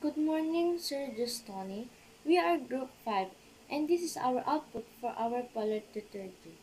Good morning, Sir Justoni. We are Group 5, and this is our output for our politology.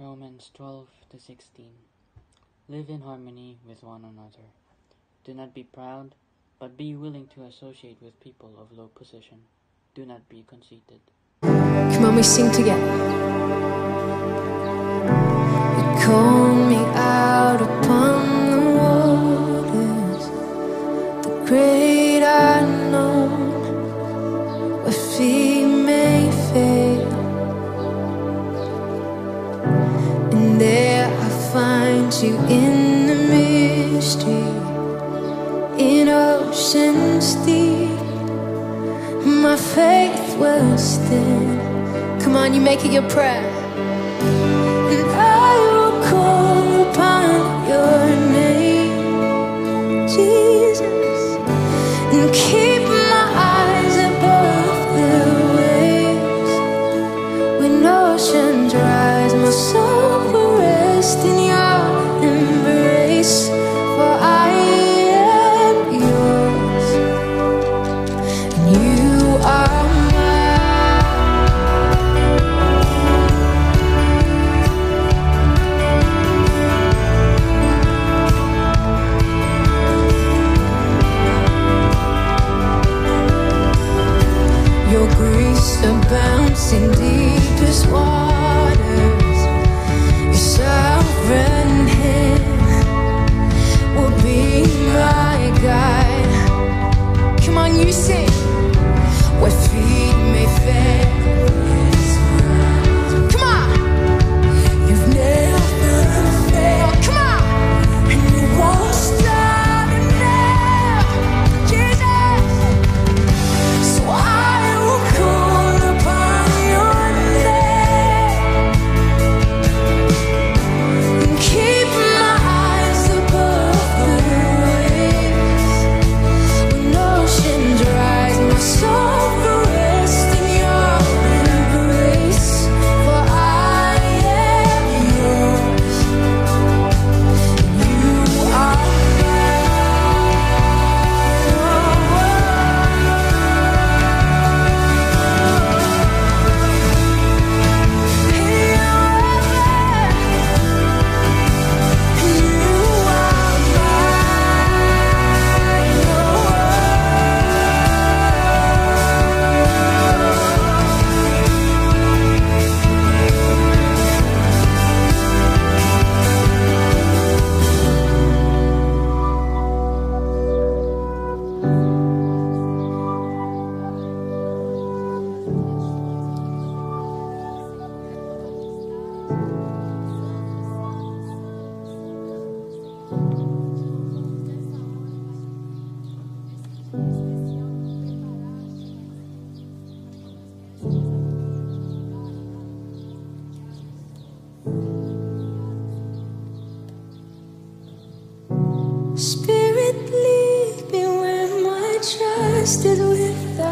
Romans 12 to 16. Live in harmony with one another. Do not be proud, but be willing to associate with people of low position. Do not be conceited. Come on, we sing together. you in the mystery, in oceans deep. My faith will stand. Come on, you make it your prayer. And I will call upon your name. wasted with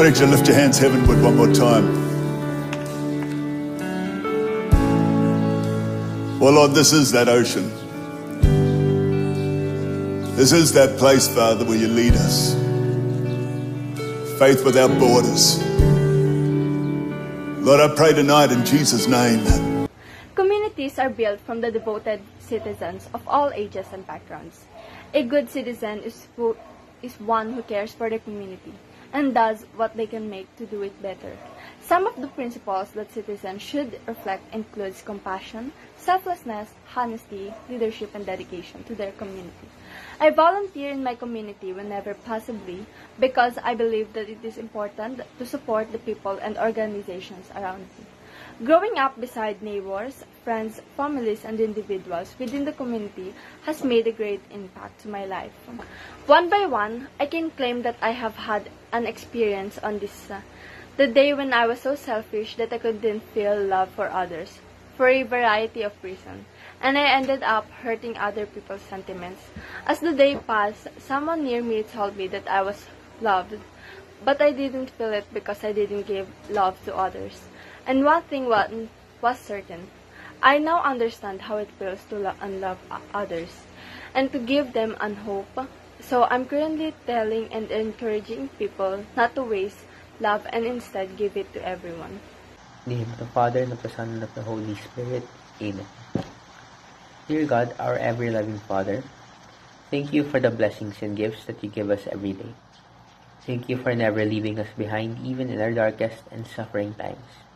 I need you to lift your hands heavenward one more time. Well, Lord, this is that ocean. This is that place, Father, where you lead us. Faith without borders. Lord, I pray tonight in Jesus' name. Communities are built from the devoted citizens of all ages and backgrounds. A good citizen is, who, is one who cares for the community and does what they can make to do it better. Some of the principles that citizens should reflect includes compassion, selflessness, honesty, leadership, and dedication to their community. I volunteer in my community whenever possibly because I believe that it is important to support the people and organizations around me. Growing up beside neighbors, friends, families, and individuals within the community has made a great impact to my life. One by one, I can claim that I have had an experience on this uh, the day when I was so selfish that I couldn't feel love for others for a variety of reasons, and I ended up hurting other people's sentiments. As the day passed, someone near me told me that I was loved, but I didn't feel it because I didn't give love to others. And one thing was, was certain. I now understand how it feels to love and love others and to give them an hope. So I'm currently telling and encouraging people not to waste love and instead give it to everyone. The name of the Father, and of the Son, and of the Holy Spirit. Amen. Dear God, our ever-loving Father, thank you for the blessings and gifts that you give us every day. Thank you for never leaving us behind even in our darkest and suffering times.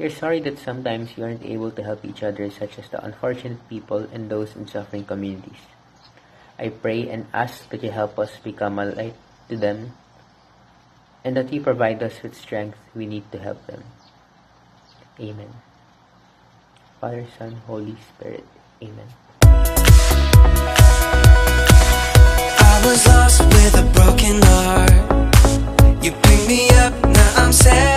We are sorry that sometimes we aren't able to help each other such as the unfortunate people and those in suffering communities. I pray and ask that you help us become a light to them and that you provide us with strength we need to help them. Amen. Father, Son, Holy Spirit. Amen. I was lost with a broken heart. You me up, now I'm set